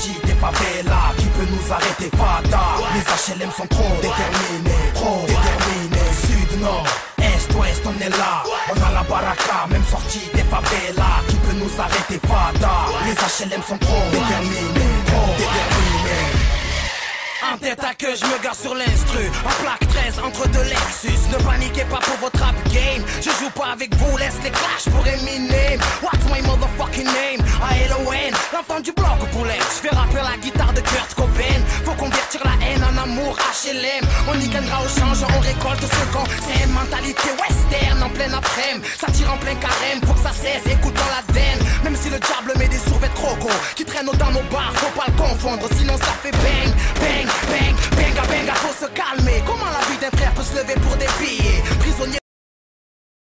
sortie des favelas Qui peut nous arrêter, Fata Les HLM sont trop déterminés Trop déterminés Sud, nord, est, ouest, on est là On a la baraka, même sortie des favelas Qui peut nous arrêter, Fata Les HLM sont trop déterminés Trop déterminés en tête à queue, je me gare sur l'instru. En plaque 13 entre deux Lexus. Ne paniquez pas pour votre rap game. Je joue pas avec vous, laisse les clashs pour Eminem. What's my motherfucking name? L'enfant du bloc poulet. Je fais rapper la guitare de Kurt Cobain. Faut convertir la haine en amour HLM. On y gagnera au change, on récolte ce qu'on. Une mentalité western en plein après-midi. Ça tire en plein carême, faut que ça cesse, écoutons la den. Même si le diable met des survêtements croco qui traînent dans nos bars, faut pas le confondre.